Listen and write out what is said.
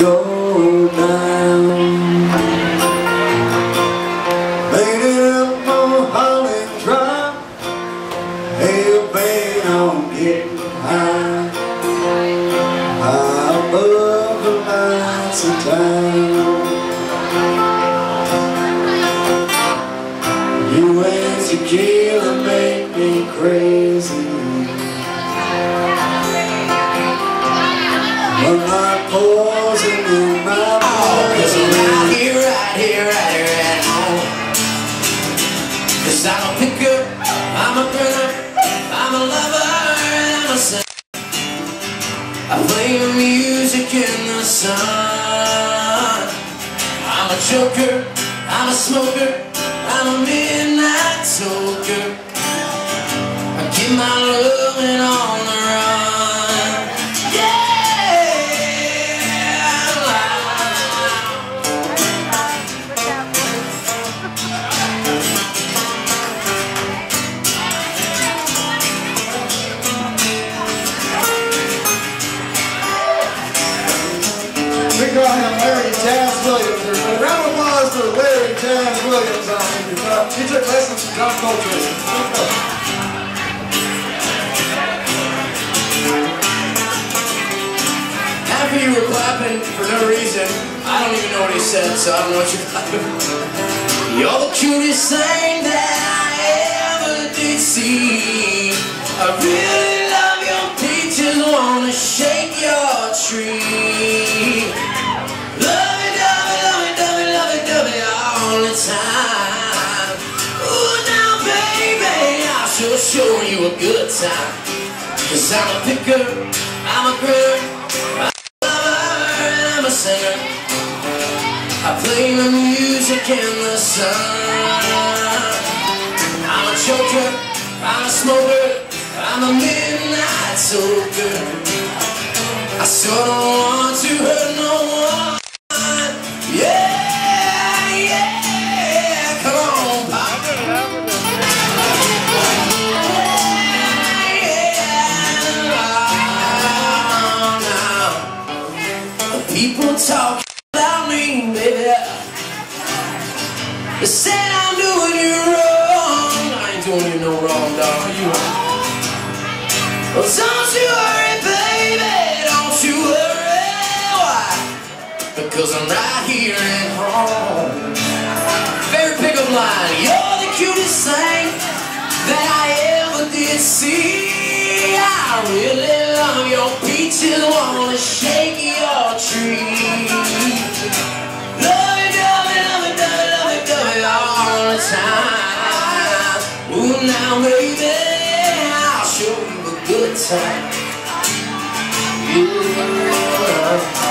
go down. Lady up on Holland Drive, hey, babe, I'm getting high, high above the lights of town. You and tequila make me crazy. I'm not pausing in my Cause I'm right here, right here, right here, right now. Cause I'm a picker, I'm a printer, I'm a lover, and I'm a singer. I play music in the sun. I'm a joker, I'm a smoker, I'm a midnight toker. I get my loving on the Big round of Larry Taz Williams. A round of applause for Larry Taz Williams. Uh, He took lessons from John Coltrane. Half of you were clapping for no reason. I don't even know what he said, so I don't know what you're clapping for. You're the cutest thing that I ever did see. I really love your peaches, wanna shake your tree. Show you a good time. Cause I'm a picker, I'm a critter, I'm a lover, and I'm a singer. I play the music in the sun. I'm a choker, I'm a smoker, I'm a midnight soaker. I sure don't want to hurt no People talk about me, baby. They say I'm doing you wrong. I ain't doing you no wrong, dog. You Well, don't you worry, baby. Don't you worry. Why? Because I'm right here at home. Favorite pickup line. You're the cutest thing that I ever did see. I really love your peaches. Wanna shake your Ooh, now baby, I'll show you a good time. Yeah.